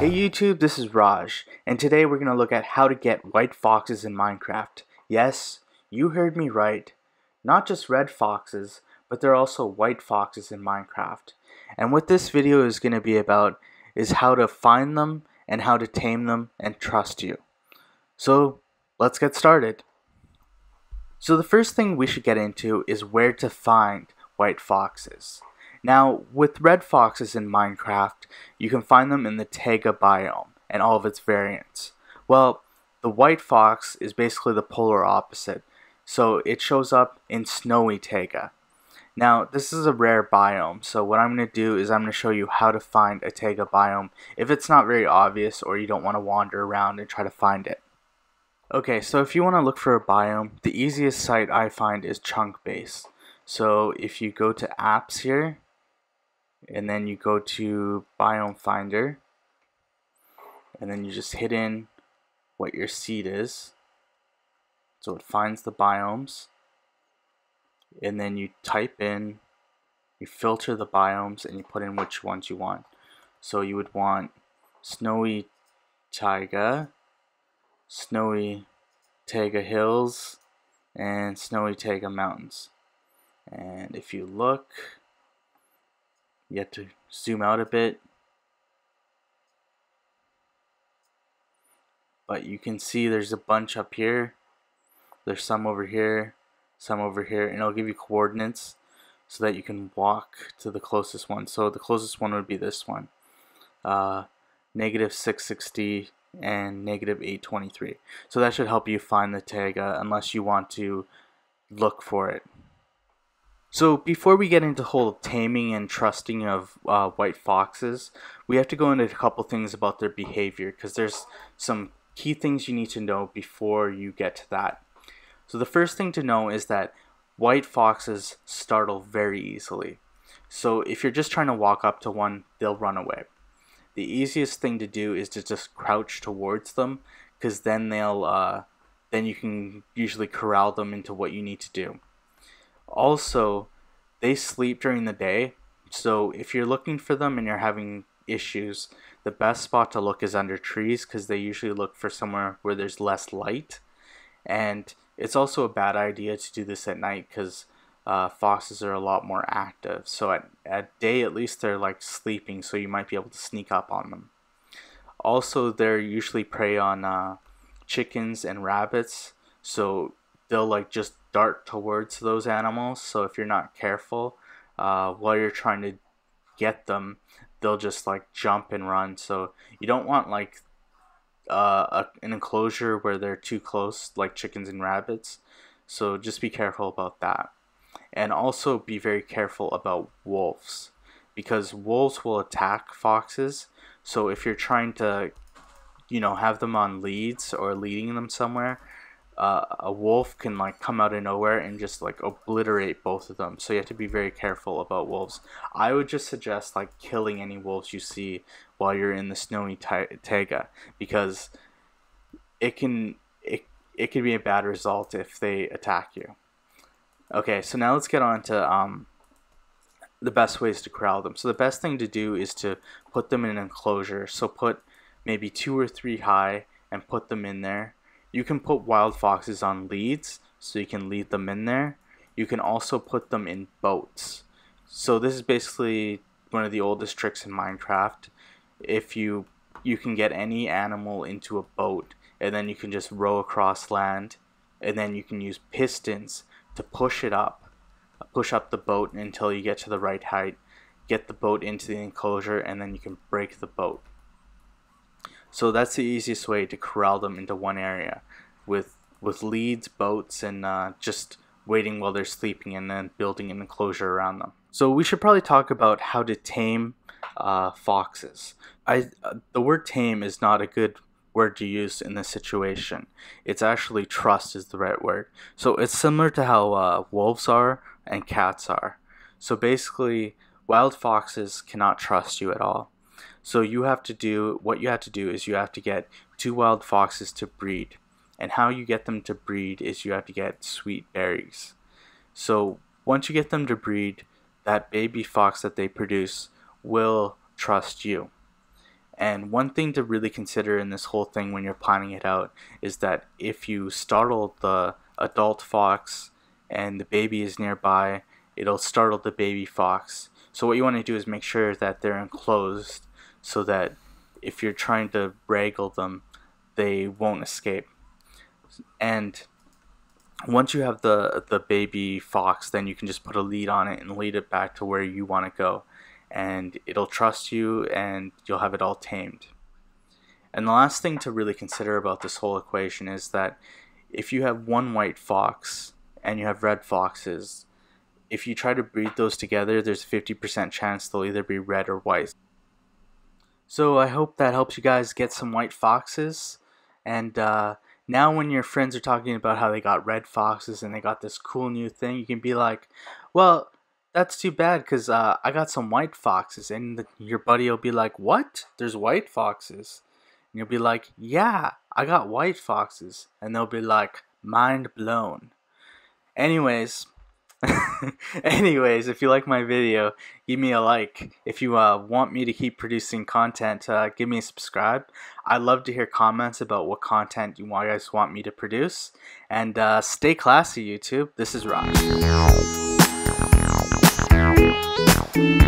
Hey YouTube, this is Raj, and today we're going to look at how to get white foxes in Minecraft. Yes, you heard me right. Not just red foxes, but there are also white foxes in Minecraft. And what this video is going to be about is how to find them and how to tame them and trust you. So, let's get started. So the first thing we should get into is where to find white foxes. Now, with red foxes in Minecraft, you can find them in the taiga biome and all of its variants. Well, the white fox is basically the polar opposite, so it shows up in snowy taiga. Now, this is a rare biome, so what I'm going to do is I'm going to show you how to find a taiga biome if it's not very obvious or you don't want to wander around and try to find it. Okay, so if you want to look for a biome, the easiest site I find is Chunkbase. So if you go to apps here, and then you go to biome finder and then you just hit in what your seed is so it finds the biomes and then you type in you filter the biomes and you put in which ones you want so you would want snowy taiga snowy taiga hills and snowy taiga mountains and if you look you have to zoom out a bit. But you can see there's a bunch up here. There's some over here, some over here, and it'll give you coordinates so that you can walk to the closest one. So the closest one would be this one. Uh, negative 660 and negative 823. So that should help you find the taiga unless you want to look for it. So before we get into whole taming and trusting of uh, white foxes, we have to go into a couple things about their behavior because there's some key things you need to know before you get to that. So the first thing to know is that white foxes startle very easily. So if you're just trying to walk up to one, they'll run away. The easiest thing to do is to just crouch towards them because then they'll uh, then you can usually corral them into what you need to do. Also, they sleep during the day, so if you're looking for them and you're having issues, the best spot to look is under trees because they usually look for somewhere where there's less light. And it's also a bad idea to do this at night because uh, foxes are a lot more active. So at, at day, at least they're like sleeping, so you might be able to sneak up on them. Also, they're usually prey on uh, chickens and rabbits, so they'll like just dart towards those animals. So if you're not careful uh, while you're trying to get them, they'll just like jump and run. So you don't want like uh, a, an enclosure where they're too close, like chickens and rabbits. So just be careful about that. And also be very careful about wolves because wolves will attack foxes. So if you're trying to, you know, have them on leads or leading them somewhere, uh, a wolf can like come out of nowhere and just like obliterate both of them. So you have to be very careful about wolves. I would just suggest like killing any wolves you see while you're in the snowy taiga because it can it it could be a bad result if they attack you. Okay, so now let's get on to um, the best ways to corral them. So the best thing to do is to put them in an enclosure. So put maybe two or three high and put them in there you can put wild foxes on leads, so you can lead them in there. You can also put them in boats. So this is basically one of the oldest tricks in Minecraft. If you you can get any animal into a boat and then you can just row across land and then you can use pistons to push it up push up the boat until you get to the right height get the boat into the enclosure and then you can break the boat so that's the easiest way to corral them into one area with with leads, boats, and uh, just waiting while they're sleeping and then building an enclosure around them. So we should probably talk about how to tame uh, foxes. I uh, the word tame is not a good word to use in this situation. It's actually trust is the right word. So it's similar to how uh, wolves are and cats are. So basically, wild foxes cannot trust you at all. So you have to do what you have to do is you have to get two wild foxes to breed. And how you get them to breed is you have to get sweet berries. So once you get them to breed, that baby fox that they produce will trust you. And one thing to really consider in this whole thing when you're planning it out is that if you startle the adult fox and the baby is nearby, it'll startle the baby fox. So what you want to do is make sure that they're enclosed so that if you're trying to wrangle them, they won't escape. And once you have the the baby fox, then you can just put a lead on it and lead it back to where you want to go, and it'll trust you, and you'll have it all tamed. And the last thing to really consider about this whole equation is that if you have one white fox and you have red foxes, if you try to breed those together, there's a 50% chance they'll either be red or white. So I hope that helps you guys get some white foxes. And uh, now when your friends are talking about how they got red foxes and they got this cool new thing, you can be like, well, that's too bad because uh, I got some white foxes. And the, your buddy will be like, what? There's white foxes. And you'll be like, yeah, I got white foxes. And they'll be like, mind blown. Anyways, Anyways, if you like my video, give me a like. If you uh, want me to keep producing content, uh, give me a subscribe. I'd love to hear comments about what content you guys want me to produce. And uh, stay classy, YouTube. This is Raj.